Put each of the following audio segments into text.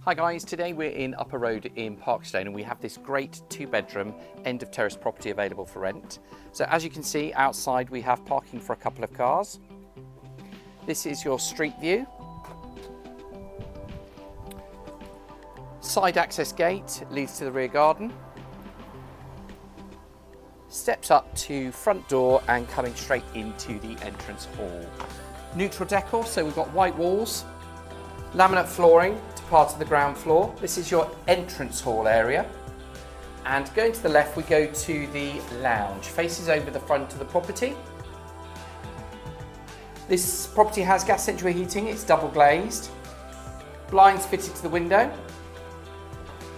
Hi guys, today we're in Upper Road in Parkstone and we have this great two bedroom end of terrace property available for rent. So as you can see outside we have parking for a couple of cars. This is your street view. Side access gate leads to the rear garden. Steps up to front door and coming straight into the entrance hall. Neutral decor, so we've got white walls, laminate flooring part of the ground floor. This is your entrance hall area. And going to the left, we go to the lounge, faces over the front of the property. This property has gas central heating, it's double glazed. Blinds fitted to the window.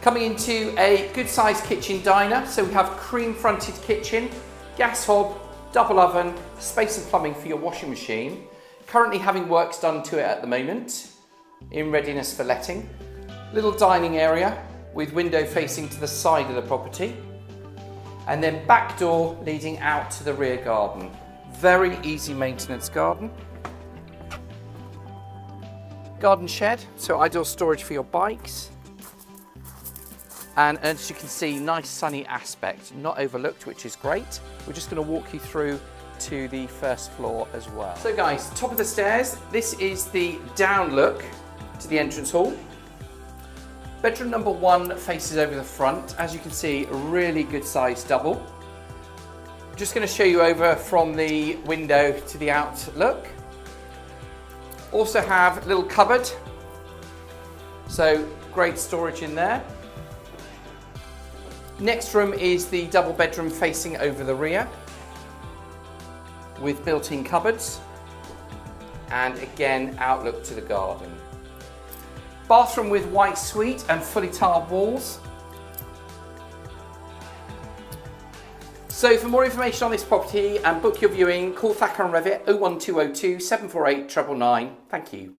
Coming into a good sized kitchen diner, so we have cream fronted kitchen, gas hob, double oven, space and plumbing for your washing machine. Currently having works done to it at the moment in readiness for letting. Little dining area with window facing to the side of the property. And then back door leading out to the rear garden. Very easy maintenance garden. Garden shed, so ideal storage for your bikes. And as you can see, nice sunny aspect, not overlooked, which is great. We're just gonna walk you through to the first floor as well. So guys, top of the stairs, this is the down look to the entrance hall. Bedroom number one faces over the front. As you can see, a really good sized double. Just going to show you over from the window to the outlook. Also have a little cupboard. So great storage in there. Next room is the double bedroom facing over the rear with built-in cupboards and again outlook to the garden. Bathroom with white suite and fully tiled walls. So for more information on this property and book your viewing, call Thacker and Revitt 01202 748 999. Thank you.